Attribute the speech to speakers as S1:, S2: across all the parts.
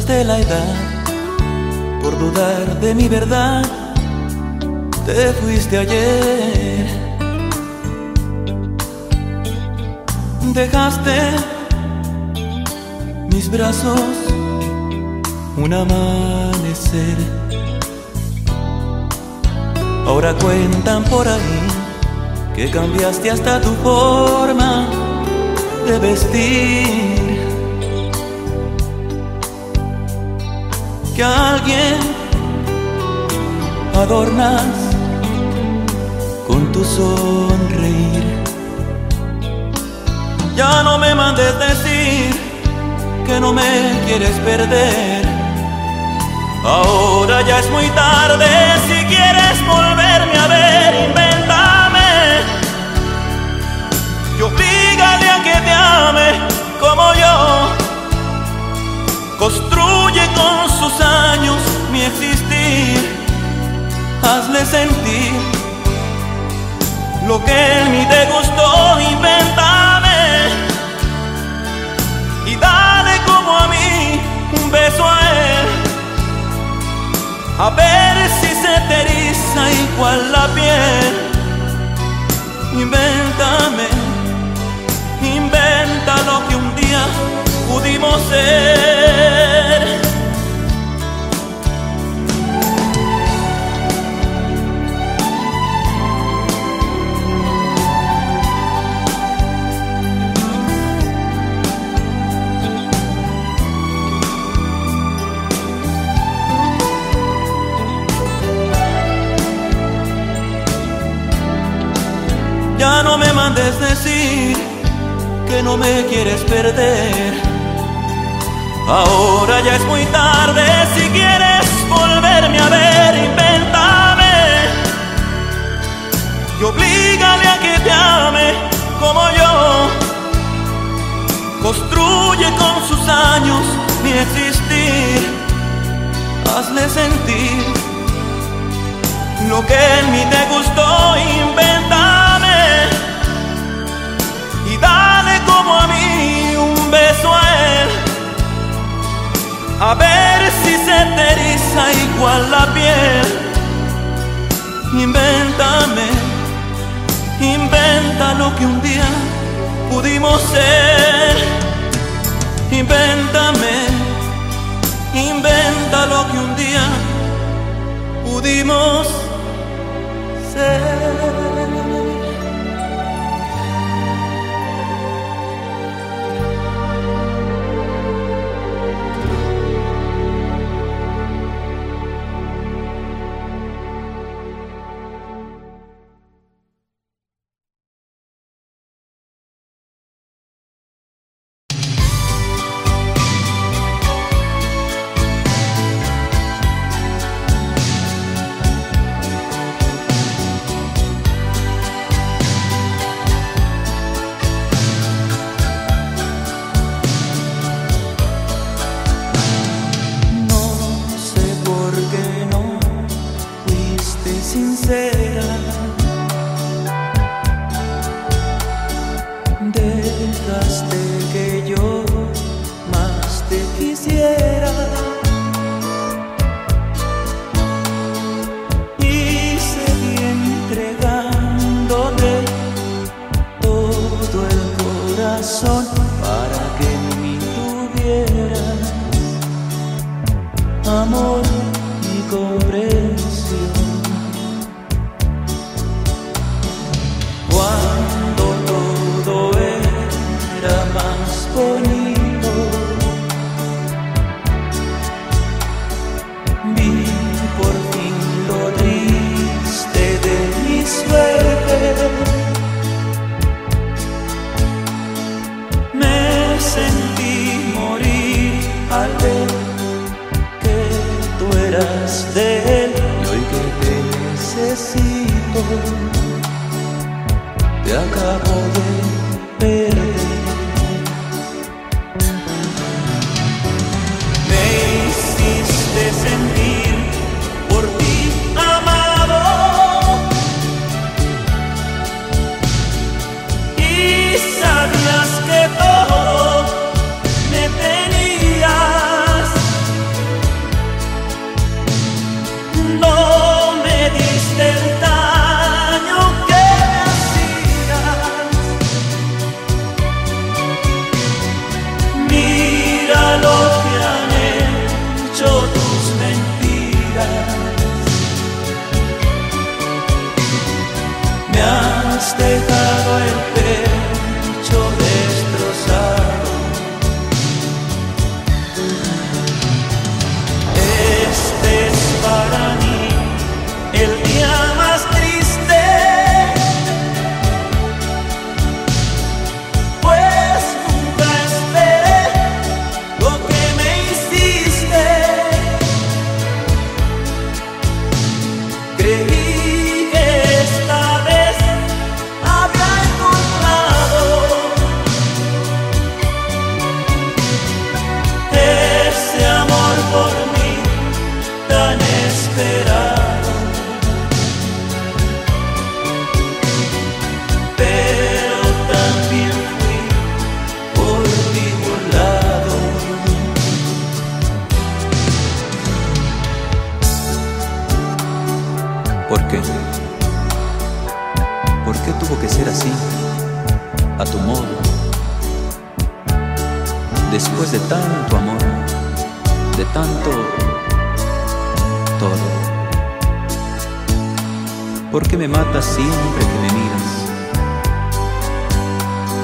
S1: de la edad, por dudar de mi verdad, te fuiste ayer. Dejaste mis brazos un amanecer. Ahora cuentan por ahí que cambiaste hasta tu forma de vestir. alguien adornas con tu sonreír. Ya no me mandes decir que no me quieres perder. Ahora ya es muy tarde. Ahora ya es muy tarde, si quieres volverme a ver, invéntame y oblígale a que te ame como yo. Construye con sus años mi existir, hazle sentir lo que en mí te gustó, invéntame y dale como a mí un beso a. A ver si se te igual la piel. Invéntame, inventa lo que un día pudimos ser. Invéntame, inventa lo que un día pudimos ser.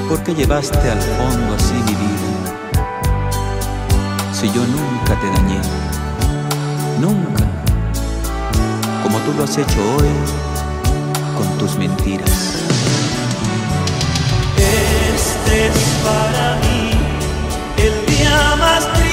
S2: ¿Por qué llevaste al fondo así mi vida? Si yo nunca te dañé, nunca, como tú lo has hecho hoy con tus mentiras.
S1: Este es para mí el día más triste.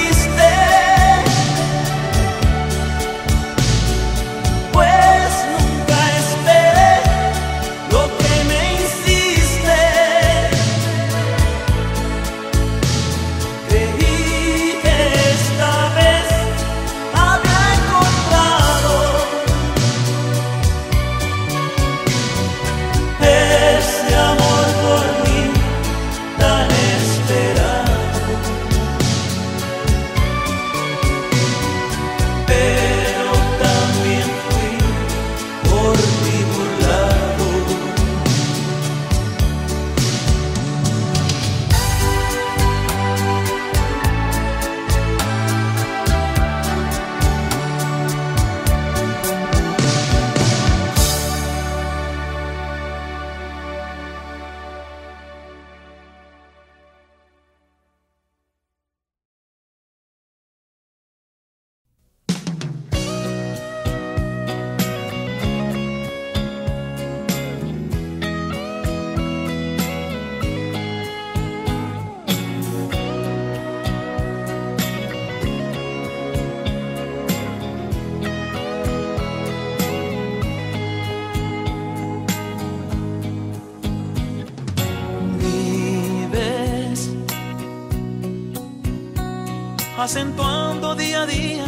S1: acentuando día a día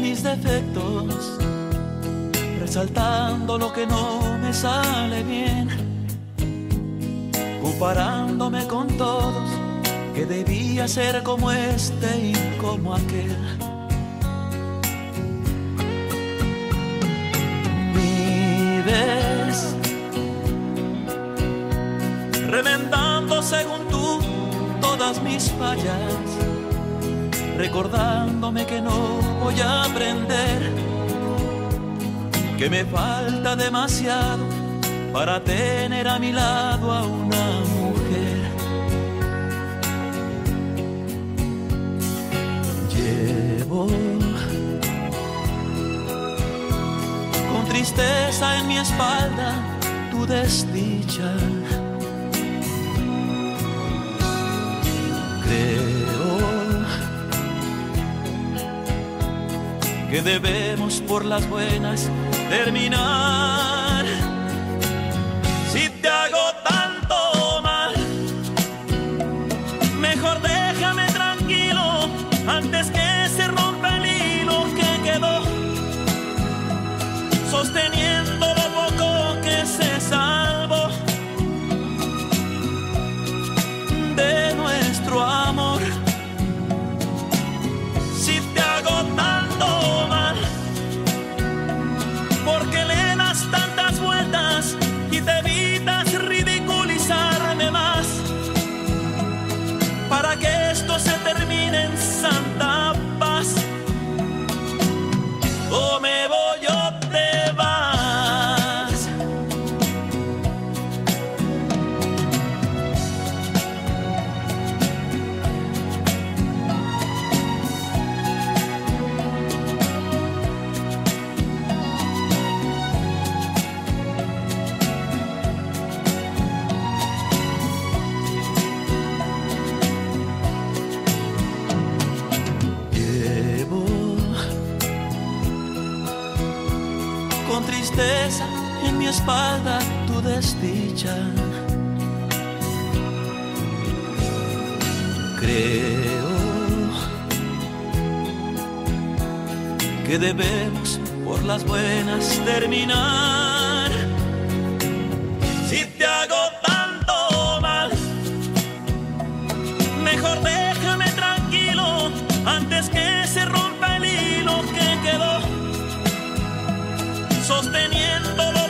S1: mis defectos, resaltando lo que no me sale bien, comparándome con todos que debía ser como este y como aquel. Vives remendando según tú todas mis fallas recordándome que no voy a aprender, que me falta demasiado para tener a mi lado a una mujer. Llevo con tristeza en mi espalda tu desdicha. que debemos por las buenas terminar. sosteniéndolo.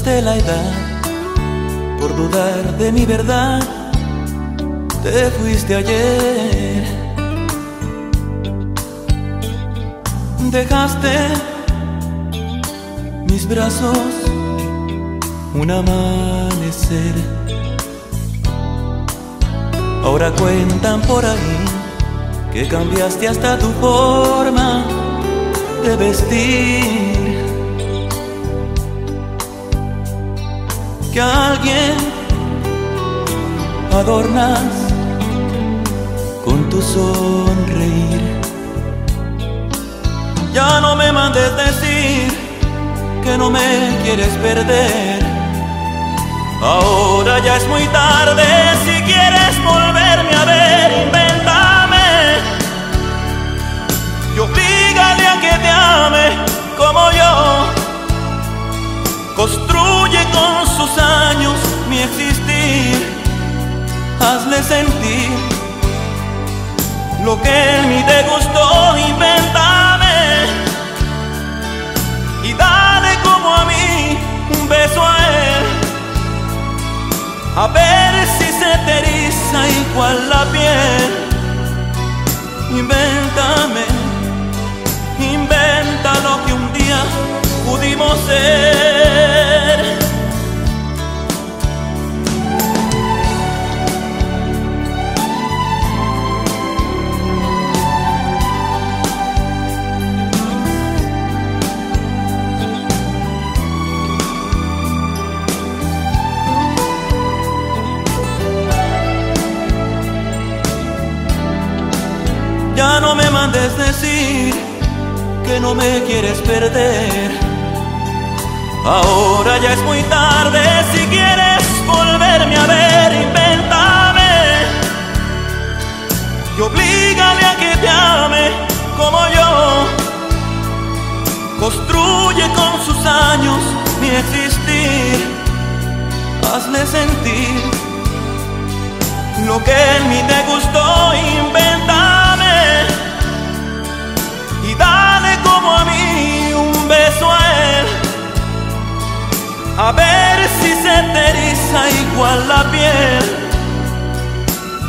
S1: De la edad, por dudar de mi verdad, te fuiste ayer. Dejaste mis brazos un amanecer. Ahora cuentan por ahí que cambiaste hasta tu forma de vestir. Que alguien adornas con tu sonreír. Ya no me mandes decir que no me quieres perder. Ahora ya es muy tarde, si quieres volverme a ver, invéntame. Y obligale a que te ame como yo. Construye con sus años mi existir. Hazle sentir lo que en mí te gustó, invéntame. Y dale como a mí un beso a él. A ver si se te igual la piel. Invéntame, Ya no me mandes decir que no me quieres perder. Ahora ya es muy tarde, si quieres volverme a ver, invéntame. Y oblígale a que te ame como yo. Construye con sus años mi existir. Hazle sentir lo que en mí te gustó, invéntame. A ver si se te igual la piel.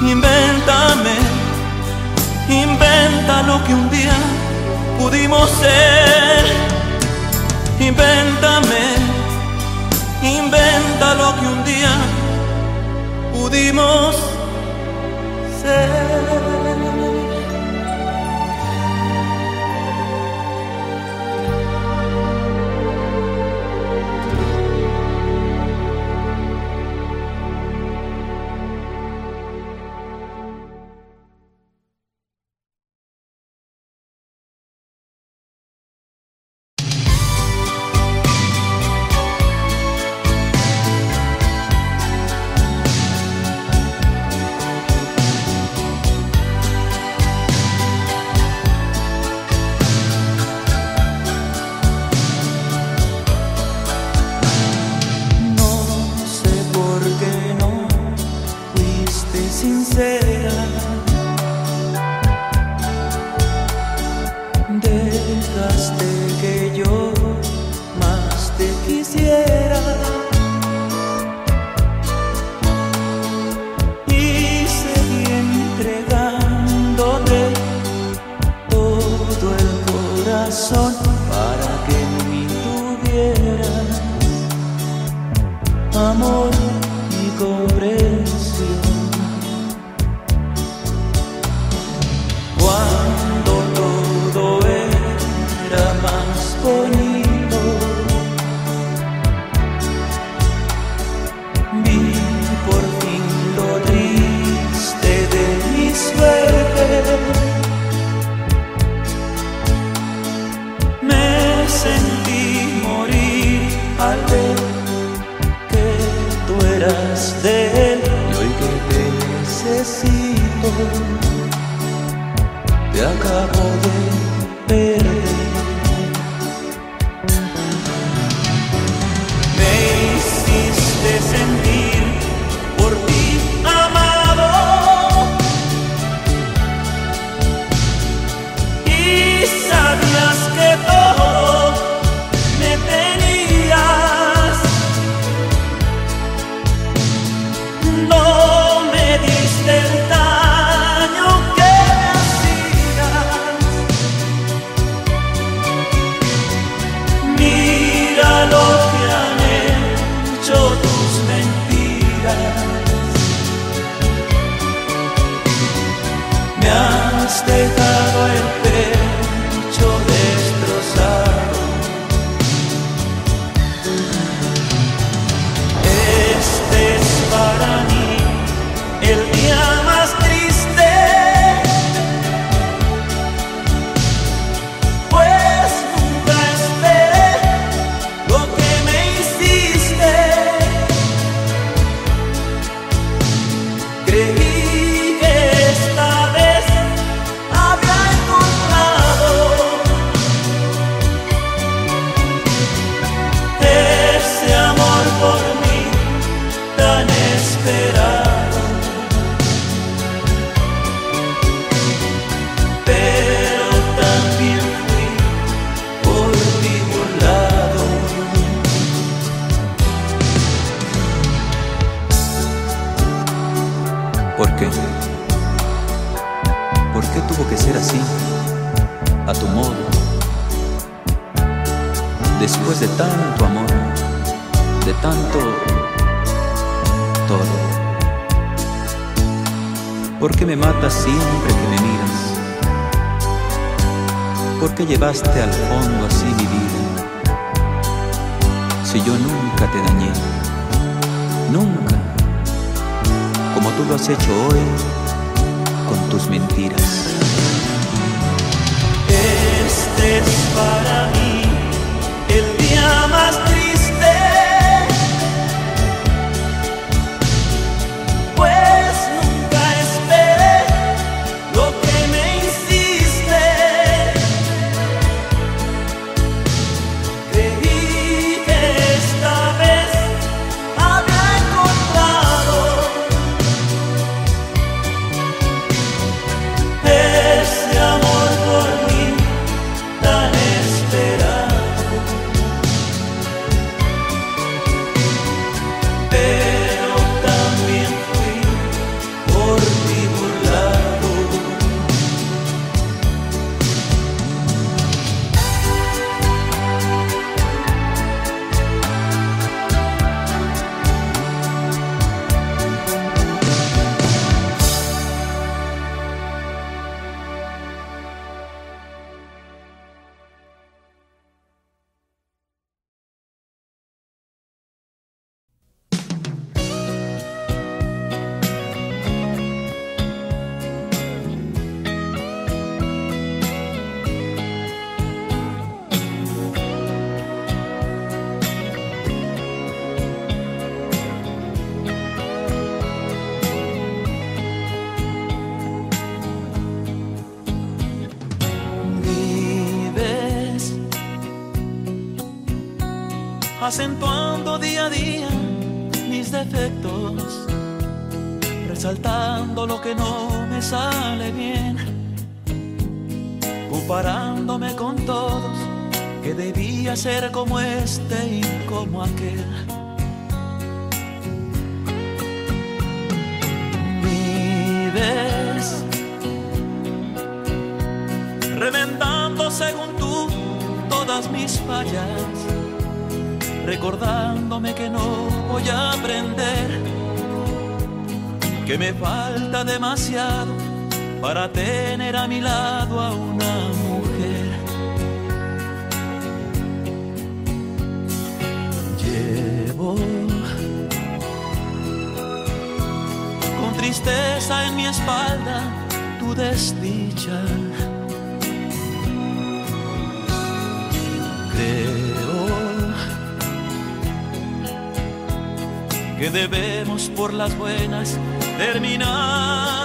S1: Invéntame, inventa lo que un día pudimos ser. Invéntame, inventa lo que un día pudimos ser.
S2: dejar llevaste al fondo así mi vida. Si yo nunca te dañé, nunca, como tú lo has hecho hoy con tus mentiras.
S1: Este es para mí acentuando día a día mis defectos, resaltando lo que no me sale bien, comparándome con todos, que debía ser como este y como aquel. Vives remendando según tú todas mis fallas recordándome que no voy a aprender, que me falta demasiado para tener a mi lado a una mujer. Llevo con tristeza en mi espalda tu desdicha. Que debemos por las buenas terminar.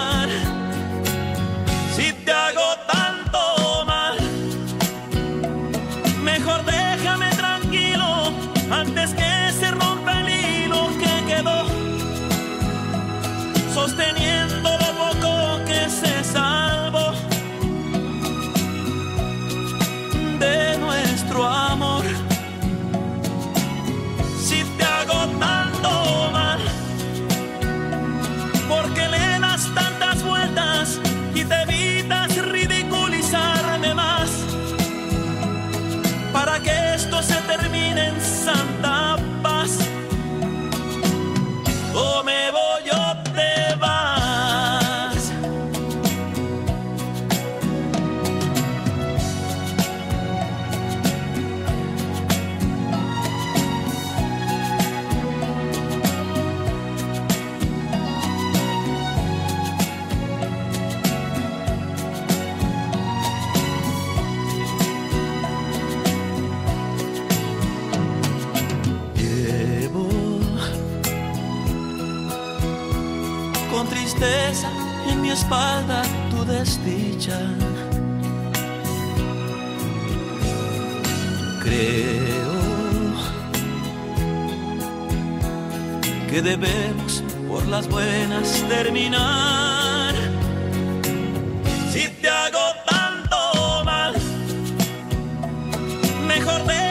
S1: Debemos por las buenas terminar. Si te hago tanto mal, mejor déjame